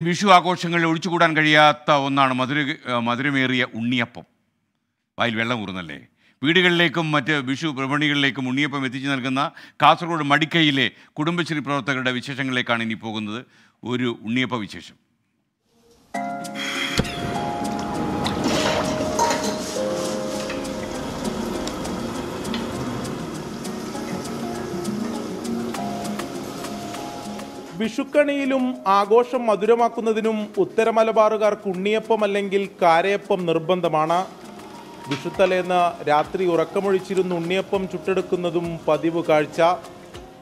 വിഷു ആഘോഷങ്ങളിൽ ഒഴിച്ചുകൂടാൻ കഴിയാത്ത ഒന്നാണ് മധുര മധുരമേറിയ ഉണ്ണിയപ്പം. വായിൽ വെള്ളം ഊറുന്നല്ലേ? വീടുകളിലേക്കും മറ്റ് വിഷു പ്രവണികളിലേക്കും ഉണ്ണിയപ്പം എത്തിച്ചു നൽകുന്ന കാസർഗോഡ് മടിക്കയിലെ കുടുംബശ്രീ പ്രവർത്തകരുടെ വിശേഷങ്ങളിലേക്കാണ് ഇനി പോകുന്നത് ഒരു ഉണ്ണിയപ്പ വിശേഷം വിഷുക്കണിയിലും ആഘോഷം മധുരമാക്കുന്നതിനും ഉത്തര മലബാറുകാർക്ക് ഉണ്ണിയപ്പം അല്ലെങ്കിൽ കാരയപ്പം നിർബന്ധമാണ്. വിഷുത്തലേന്ന് രാത്രി ഉറക്കമൊഴിച്ചിരുന്ന് ഉണ്ണിയപ്പം ചുട്ടെടുക്കുന്നതും പതിവ് കാഴ്ച.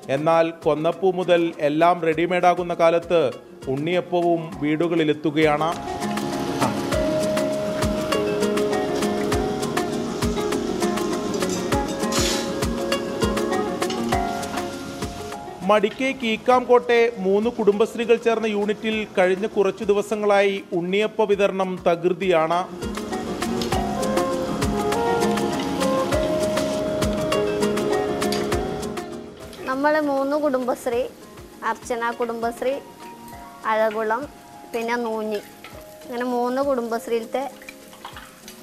എന്നാൽ കൊന്നപ്പൂ മുതൽ എല്ലാം റെഡിമെയ്ഡാകുന്ന കാലത്ത് ഉണ്ണിയപ്പവും വീടുകളിലെത്തുകയാണ്. മടിക്കൈ കീക്കാംകോട്ടെ മൂന്ന് കുടുംബശ്രീകൾ ചേർന്ന യൂണിറ്റിൽ കഴിഞ്ഞ കുറച്ചു ദിവസങ്ങളായി ഉണ്ണിയപ്പ വിതരണം തകൃതിയാണ്. നമ്മൾ മൂന്ന് കുടുംബശ്രീ അർച്ചന കുടുംബശ്രീ അഴകുളം പിന്നെ നൂഞ്ഞി. അങ്ങനെ മൂന്ന് കുടുംബശ്രീയിലത്തെ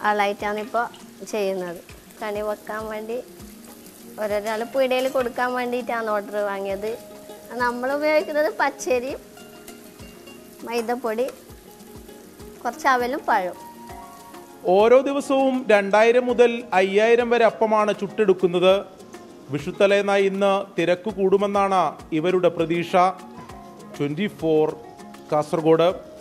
ആളായിട്ടാണ് ഇപ്പോൾ ചെയ്യുന്നത്. കണി വെക്കാൻ വേണ്ടി ഓരോരാൾ പീടികയിൽ കൊടുക്കാൻ വേണ്ടിയിട്ടാണ് ഓർഡർ വാങ്ങിയത്. നമ്മൾ ഉപയോഗിക്കുന്നത് പച്ചരി മൈദപ്പൊടി കുറച്ച് അവലും പഴവും. ഓരോ ദിവസവും രണ്ടായിരം മുതൽ അയ്യായിരം വരെ അപ്പമാണ് ചുട്ടെടുക്കുന്നത്. വിഷുത്തലേന്ന ഇന്ന് തിരക്ക് കൂടുമെന്നാണ് ഇവരുടെ പ്രതീക്ഷ. Twenty four Kasaragod.